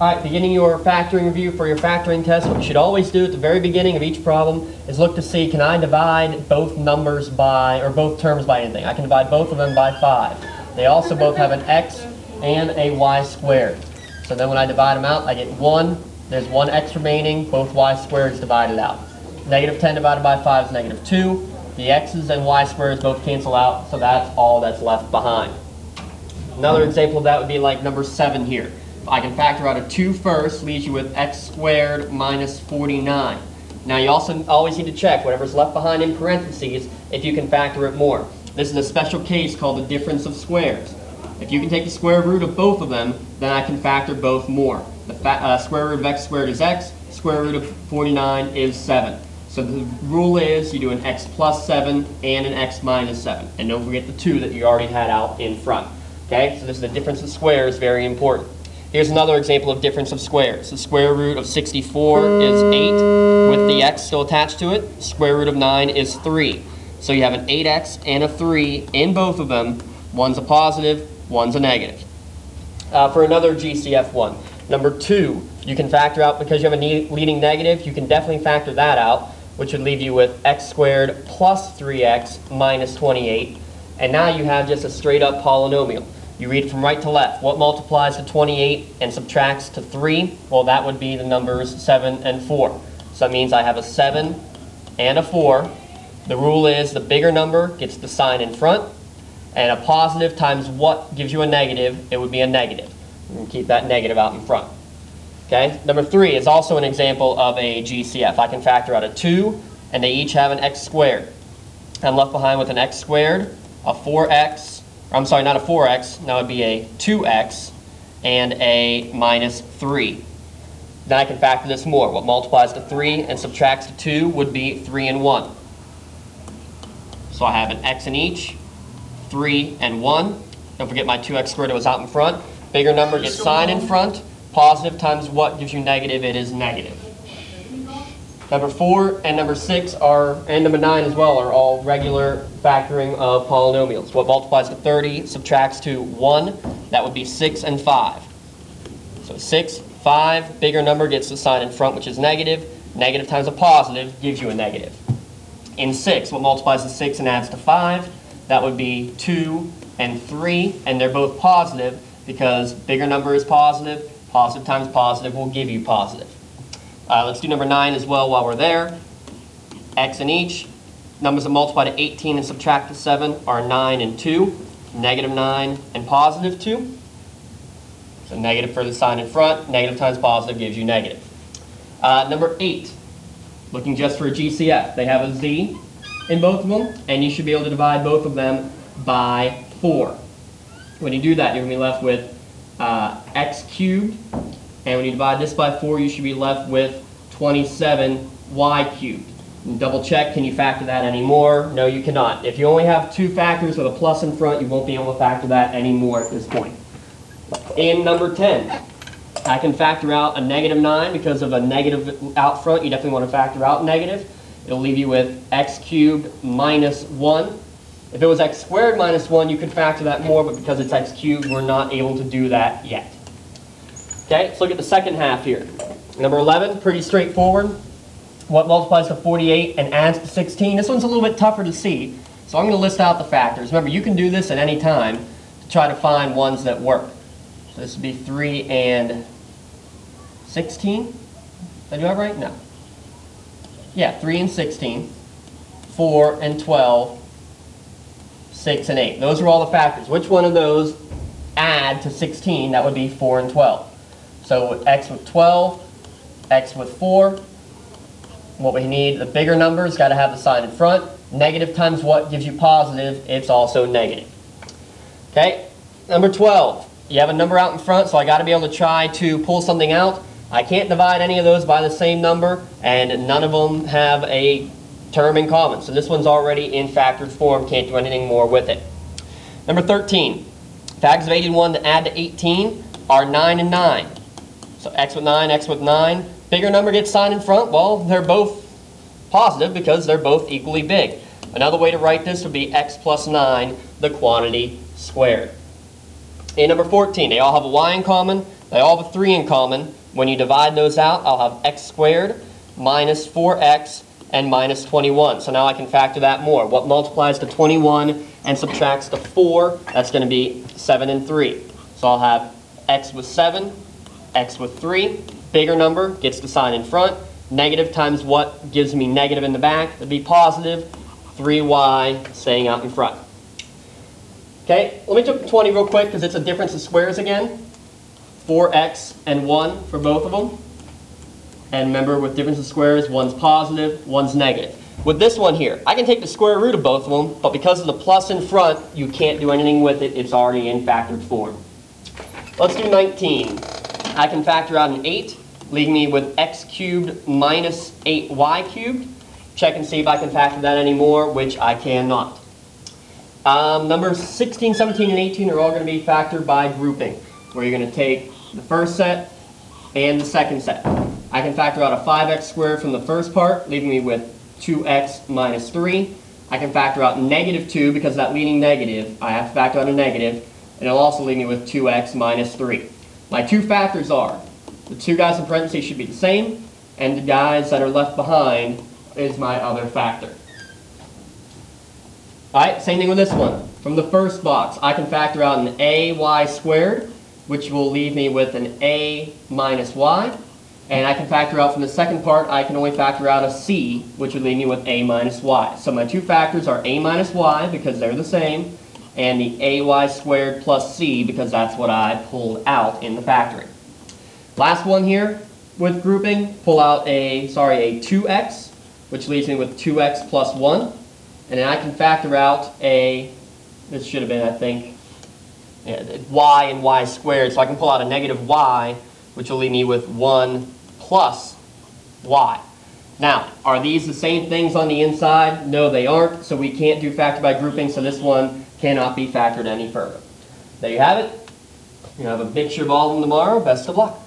All right, beginning your factoring review for your factoring test, what you should always do at the very beginning of each problem is look to see, can I divide both numbers by, or both terms by anything? I can divide both of them by 5. They also both have an x and a y squared. So then when I divide them out, I get 1, there's one x remaining, both y squareds divided out. Negative 10 divided by 5 is negative 2. The x's and y squareds both cancel out, so that's all that's left behind. Another example of that would be like number 7 here. I can factor out a 2 first, leaves you with x squared minus 49. Now you also always need to check whatever's left behind in parentheses if you can factor it more. This is a special case called the difference of squares. If you can take the square root of both of them, then I can factor both more. The uh, square root of x squared is x, square root of 49 is 7. So the rule is you do an x plus 7 and an x minus 7. And don't forget the 2 that you already had out in front. Okay, so this is the difference of squares, very important. Here's another example of difference of squares. The square root of 64 is 8 with the x still attached to it. Square root of 9 is 3. So you have an 8x and a 3 in both of them. One's a positive, one's a negative. Uh, for another GCF one, number 2, you can factor out, because you have a leading negative, you can definitely factor that out, which would leave you with x squared plus 3x minus 28. And now you have just a straight up polynomial. You read from right to left. What multiplies to 28 and subtracts to 3? Well, that would be the numbers 7 and 4. So that means I have a 7 and a 4. The rule is the bigger number gets the sign in front, and a positive times what gives you a negative, it would be a negative. Can keep that negative out in front. Okay, number 3 is also an example of a GCF. I can factor out a 2, and they each have an x squared. I'm left behind with an x squared, a 4x, I'm sorry, not a 4x, now it would be a 2x and a minus 3. Then I can factor this more. What multiplies to 3 and subtracts to 2 would be 3 and 1. So I have an x in each, 3 and 1. Don't forget my 2x squared was out in front. Bigger number gets sign in front. Positive times what gives you negative? It is negative. Number four and number six are, and number nine as well, are all regular factoring of polynomials. What multiplies to 30 subtracts to 1, that would be 6 and 5. So 6, 5, bigger number gets the sign in front, which is negative. Negative times a positive gives you a negative. In 6, what multiplies to 6 and adds to 5, that would be 2 and 3, and they're both positive because bigger number is positive, positive times positive will give you positive. Uh, let's do number 9 as well while we're there. x in each. Numbers that multiply to 18 and subtract to 7 are 9 and 2, negative 9 and positive 2. So negative for the sign in front, negative times positive gives you negative. Uh, number 8, looking just for a GCF. They have a z in both of them, and you should be able to divide both of them by 4. When you do that, you're going to be left with uh, x cubed and when you divide this by 4, you should be left with 27y cubed. And double check, can you factor that anymore? No, you cannot. If you only have two factors with a plus in front, you won't be able to factor that anymore at this point. In number 10, I can factor out a negative 9 because of a negative out front. You definitely want to factor out negative. It'll leave you with x cubed minus 1. If it was x squared minus 1, you could factor that more, but because it's x cubed, we're not able to do that yet. Okay, let's look at the second half here. Number 11, pretty straightforward. What multiplies to 48 and adds to 16? This one's a little bit tougher to see, so I'm going to list out the factors. Remember, you can do this at any time to try to find ones that work. So this would be 3 and 16. Did I do that right? No. Yeah, 3 and 16, 4 and 12, 6 and 8. Those are all the factors. Which one of those add to 16? That would be 4 and 12. So x with 12, x with 4. What we need, the bigger number's got to have the sign in front. Negative times what gives you positive? It's also negative. Okay, number 12. You have a number out in front, so I got to be able to try to pull something out. I can't divide any of those by the same number, and none of them have a term in common. So this one's already in factored form, can't do anything more with it. Number 13. Factors of 81 to add to 18 are 9 and 9. So x with 9, x with 9. Bigger number gets signed in front. Well, they're both positive because they're both equally big. Another way to write this would be x plus 9, the quantity squared. In number 14, they all have a y in common. They all have a 3 in common. When you divide those out, I'll have x squared minus 4x and minus 21. So now I can factor that more. What multiplies to 21 and subtracts to 4? That's going to be 7 and 3. So I'll have x with 7, x with 3. Bigger number gets the sign in front. Negative times what gives me negative in the back? It'd be positive. 3y staying out in front. Okay, let me take 20 real quick because it's a difference of squares again. 4x and 1 for both of them. And remember, with difference of squares, one's positive, one's negative. With this one here, I can take the square root of both of them, but because of the plus in front, you can't do anything with it. It's already in factored form. Let's do 19. I can factor out an 8, leaving me with x cubed minus 8y cubed. Check and see if I can factor that anymore, which I cannot. Um, numbers 16, 17, and 18 are all going to be factored by grouping, where you're going to take the first set and the second set. I can factor out a 5x squared from the first part, leaving me with 2x minus 3. I can factor out negative 2 because that leading negative, I have to factor out a negative, and it'll also leave me with 2x minus 3. My two factors are, the two guys in parentheses should be the same, and the guys that are left behind is my other factor. Alright, same thing with this one. From the first box, I can factor out an ay squared, which will leave me with an a minus y. And I can factor out from the second part, I can only factor out a c, which would leave me with a minus y. So my two factors are a minus y, because they're the same, and the ay squared plus c, because that's what I pulled out in the factoring. Last one here with grouping, pull out a, sorry, a 2x, which leaves me with 2x plus 1. And then I can factor out a, this should have been, I think, yeah, y and y squared. So I can pull out a negative y, which will leave me with 1 plus y. Now, are these the same things on the inside? No, they aren't, so we can't do factor by grouping, so this one cannot be factored any further. There you have it. You have a picture of all of them tomorrow. Best of luck.